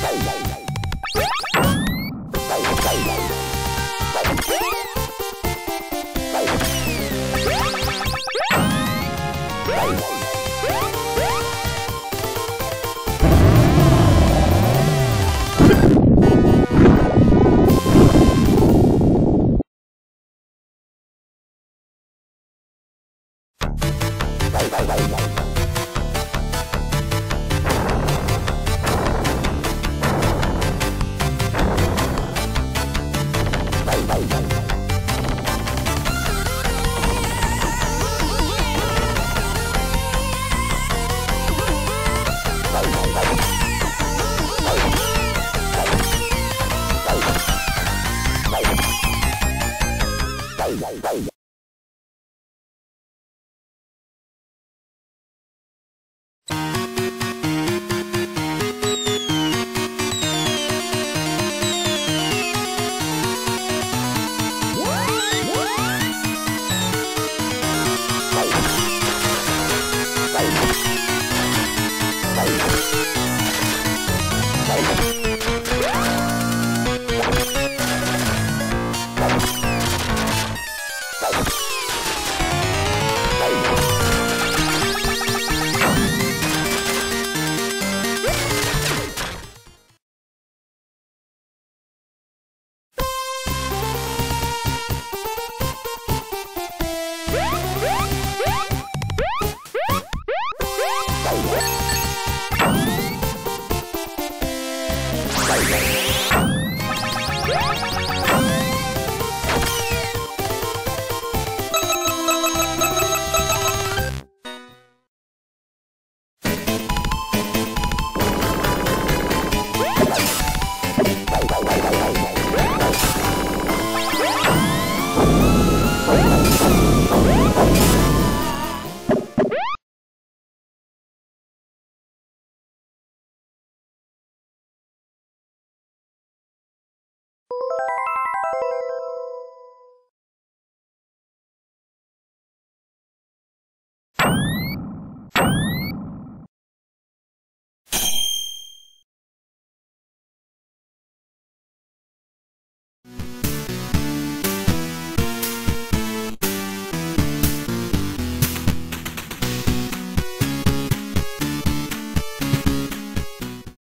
Bye bye bye bye. Wow, wow, wow. Thank.